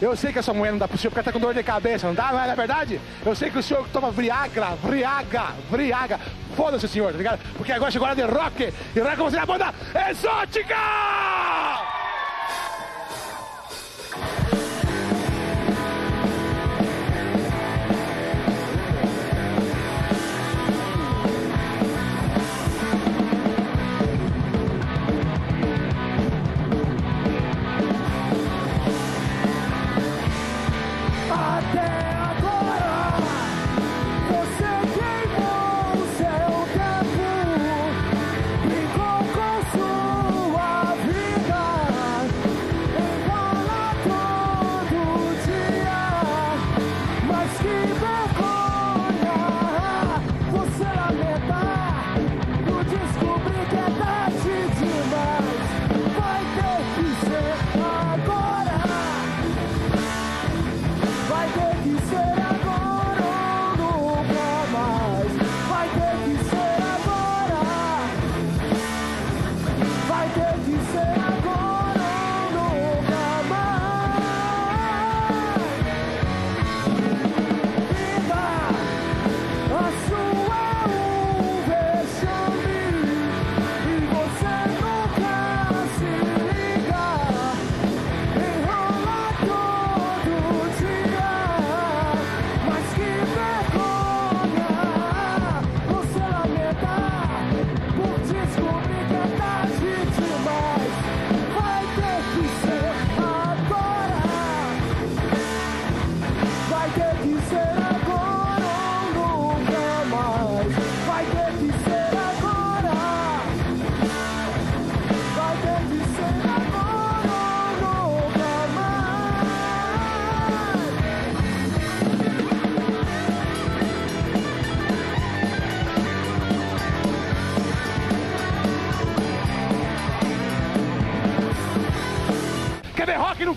Eu sei que essa mulher não dá pro senhor porque tá com dor de cabeça, não dá? Não é verdade? Eu sei que o senhor toma Viagra, Viagra, Viagra. Foda-se, senhor, tá ligado? Porque agora chegou a hora de rock. E rock você na banda exótica!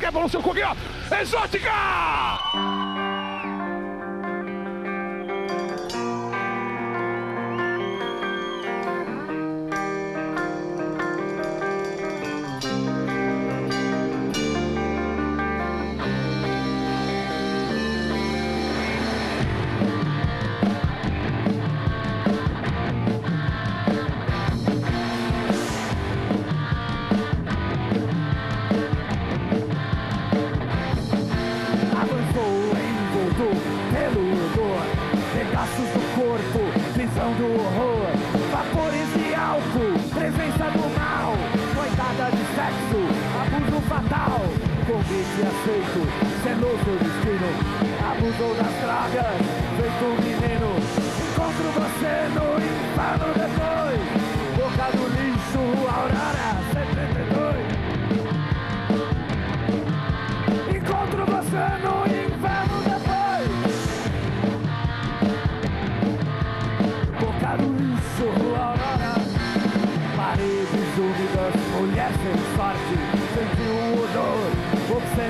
Quer seu cu aqui, ó? Exótica! Convite aceito, celoso destino. Abusou das drogas, feito um menino. Encontro você no inferno depois. Boca do lixo, Aurora 72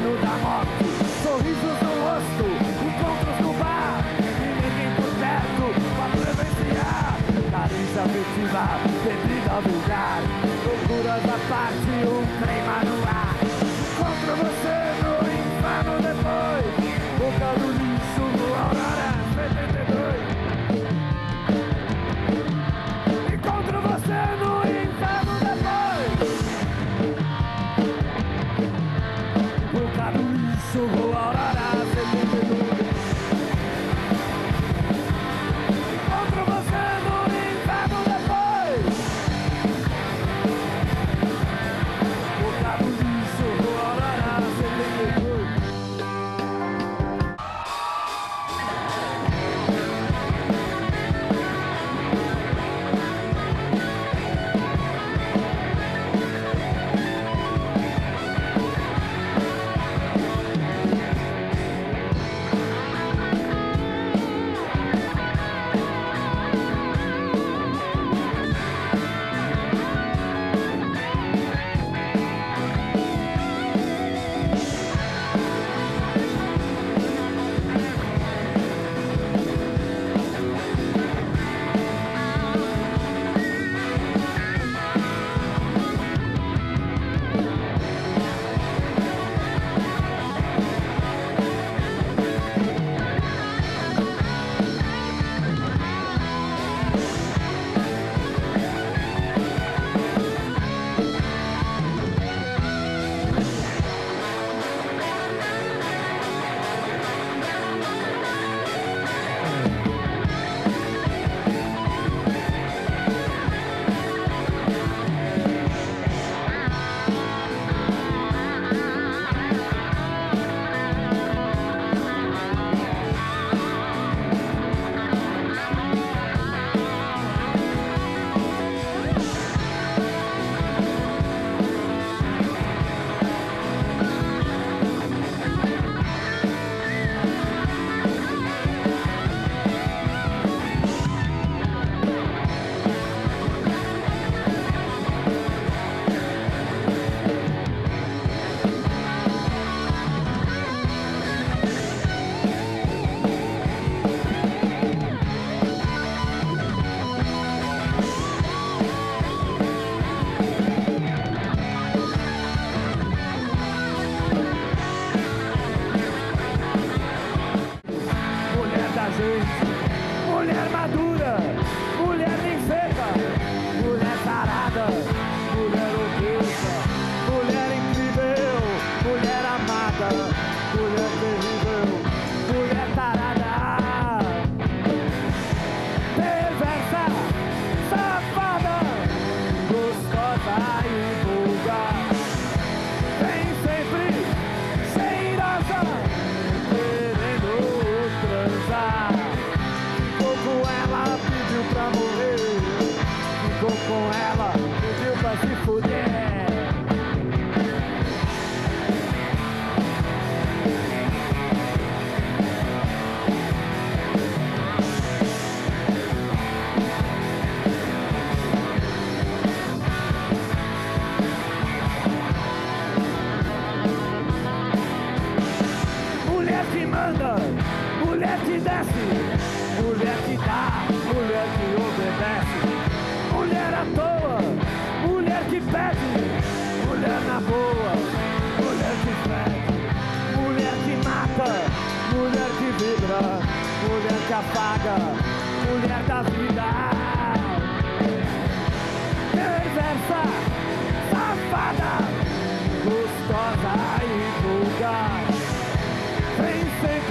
obsceno da morte. Sorrisos no rosto, encontros no bar. Ninguém por perto pra presenciar. Carícia afetiva, bebida vulgar. Loucuras à parte, um crema no mulher que dá, mulher que obedece. Mulher à toa, mulher que pede, mulher na boa, mulher que pede, mulher que mata, mulher que vibra, mulher que apaga, mulher da vida. Perversa, safada, gostosa e vulgar. Vem sempre